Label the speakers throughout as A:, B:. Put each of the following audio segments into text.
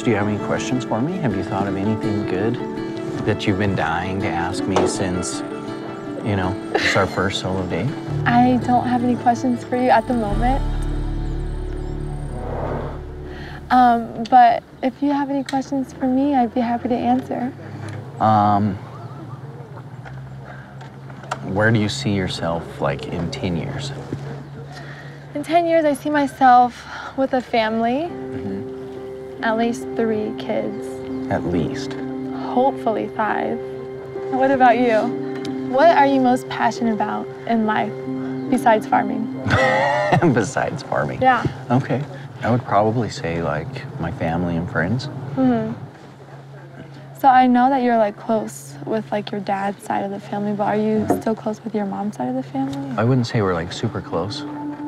A: So do you have any questions for me? Have you thought of anything good that you've been dying to ask me since, you know, it's our first solo date?
B: I don't have any questions for you at the moment. Um, but if you have any questions for me, I'd be happy to answer.
A: Um, where do you see yourself like in 10 years?
B: In 10 years, I see myself with a family, at least three kids,
A: At least.
B: hopefully five. What about you? What are you most passionate about in life besides farming?
A: Besides farming.
B: Yeah.
A: Okay. I would probably say like my family and friends.
B: Mm hmm So I know that you're like close with like your dad's side of the family, but are you still close with your mom's side of the family?
A: I wouldn't say we're like super close.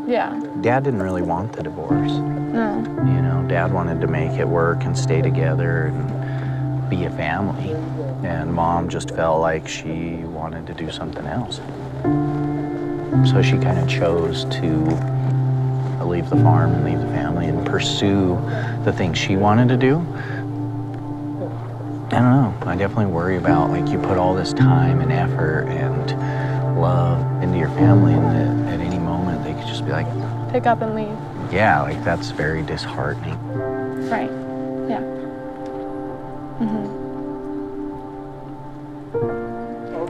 B: Yeah.
A: Dad didn't really want the divorce.
B: No.
A: Know, dad wanted to make it work and stay together and be a family. And mom just felt like she wanted to do something else. So she kind of chose to leave the farm and leave the family and pursue the things she wanted to do. I don't know. I definitely worry about like you put all this time and effort and love into your family, and that at any moment they could just be like,
B: Pick up and leave.
A: Yeah, like that's very disheartening.
B: Right. Yeah. Mm-hmm.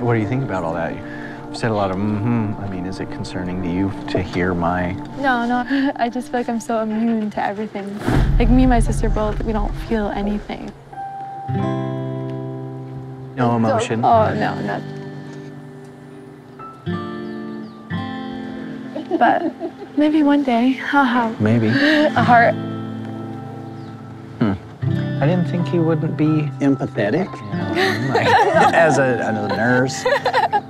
A: What do you think about all that? You've said a lot of mm-hmm. I mean, is it concerning to you to hear my?
B: No, no. I just feel like I'm so immune to everything. Like me and my sister both, we don't feel anything.
A: No emotion.
B: Oh no, not. But maybe one day I'll have
A: Maybe.
B: a heart. Hmm.
A: I didn't think he wouldn't be empathetic. You know, like, as, a, a nurse,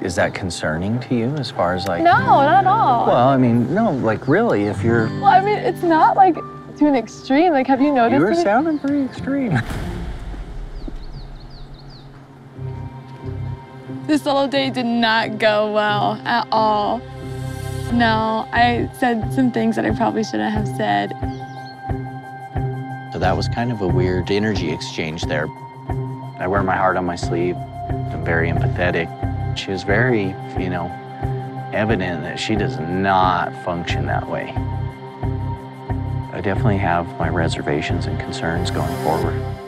A: is that concerning to you as far as like?
B: No, not at all.
A: Well, I mean, no, like really, if you're,
B: Well, I mean, it's not like to an extreme. Like, have you noticed?
A: you were
B: any-
A: sounding pretty extreme.
B: This little day did not go well at all. No, I said some things that I probably shouldn't have said.
A: So that was kind of a weird energy exchange there. I wear my heart on my sleeve. I'm very empathetic. She was very, you know, evident that she does not function that way. I definitely have my reservations and concerns going forward.